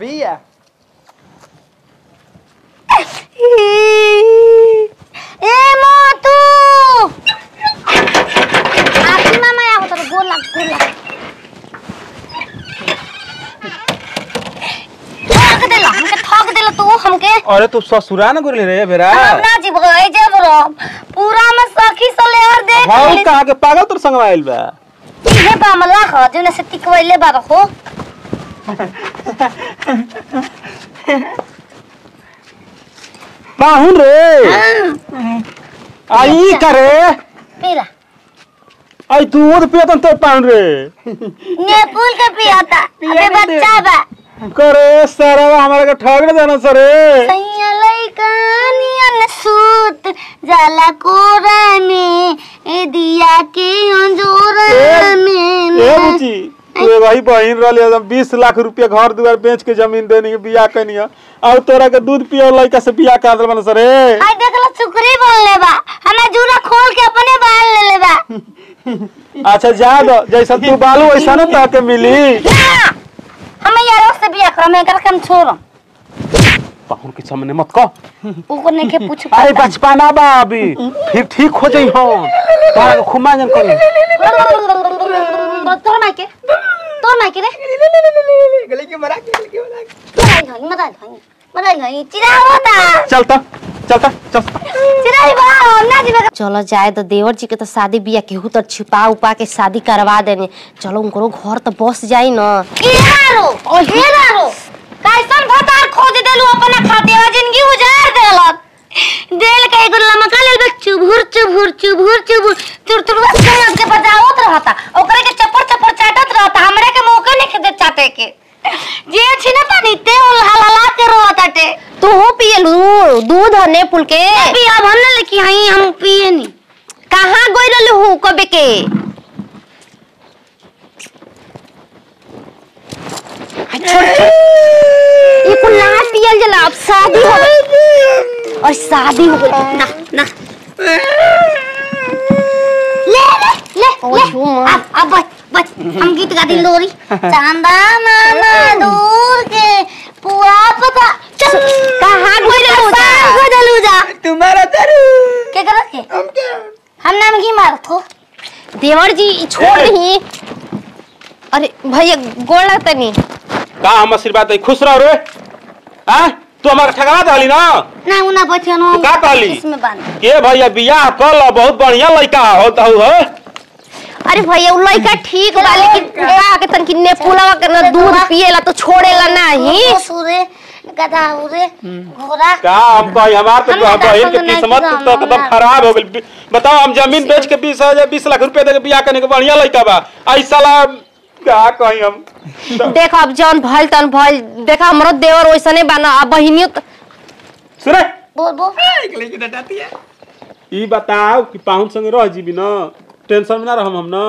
बिया ए मोतू आती मामा आगो तर गोल गोल देला हमके ठग देला तू हमके अरे तू ससुरा न गुरले रे बेरा। हम ना जीव गए जे बरो पूरा में सखी से लेहर देख हाउ ली के पागल तोर संग आइल बा? हे बामला ह जने से टिकवैले बाबा हो पाहुन रे। आई करे पीला आई दूध पियतन तो पाहुन रे। नेकुल के पियाता। अबे बच्चा बा। करे सारा हमारे के ठग न देना सरे। सैया लइकानियन सूत जाला कोरा में भाई बहिन एकदम 20 लाख रुपया घर दुआर बेच के ज़मीन देने के बियाह कनिया और तोरा के दूध पियो लइका से बियाह कर देबन सरे। आई देखला चुकरी बोलले बा हमें जूरा खोल के अपने बाल ले ले बा। अच्छा जा दो जैसा तू बालू वैसा न ताके मिली। ना हमें यार से बिया कर मैं कर हम छोड़ो पाहुन के सामने मत कह। ऊको ने के पूछ अरे बचपना बा अभी फिर ठीक हो जाई हो तोरा खुमा जन करी। तोर माइके तोर माइके रे गले के मरा के गले के मरा के मराई हई मराई हई मराई हई चिरा होता चलता चलता चल चिराई बा ना जी चलो जाए तो देवर जी के तो शादी बिया केहू तो छिपा उपा के शादी करवा देने चलो उनको घर तो बस जाई न केरारो ओ केरारो कैसन भतार खोज देलु अपना खाते और ज़िंदगी उजार देलक देल के एगो लमका लेल चुभुर चुभुर चुभुर चुभुर चुर चुर बस के बजावत रहता ओकरे के चप्पड़ चप्पड़ चाटत रहता हमरे के मौका नहीं खेदे चाटे के जे छिना पानी ते हलाला के रोता टे तू हो पियलू दूध ने पुल के अभी अब हम ना लेके आई हम पिए नहीं कहाँ गई रहलू कबे के ये कुल ना पियल जला अब शादी हो और शादी हो गई ना ना ले ले ले ले अब अब बच बच हम गीत गा दिन लोरी चांदा मामा दूर के पूरा पता चल कहाँ गई रहलू जा? हो दलू जा तुम्हारा दरू के करत के हम क्या हम नाम की मारत हो देवर जी छोड़ दही अरे भैया गोड़ लगता नहीं का हम आशीर्वाद दे खुश रहो रे हाँ तू हमारे ठगवा दहली ना ना उना बचन हो तो का कहली? इसमें बाँध के भैया बियाह कर लो बहुत बढ़िया लड़का हो तो हो अरे भैया उ लड़का ठीक बा लेकिन का के तन किन्ने पुलावा के ना दूध पिएला तो छोड़ेला नहीं। सुरे गधा उरे घोड़ा। का हम कही हमार तो हम बहन के तो किस्मत तो हम एकदम खराब हो गई। बताओ हम ज़मीन बेच के बीस हज़ार बीस लाख रुपया दे के बियाह करने के बढ़िया लड़का बा। आई साला का कही हम? देखो अब जौन भइल तन भइल। देखा हमरो देवर वैसने बाना। अब बहिनियो त- सुने? बोल बोल। ई बताओ कि पाहुन संगे रह जीबी ना? टेंशन में ना रहम हम ना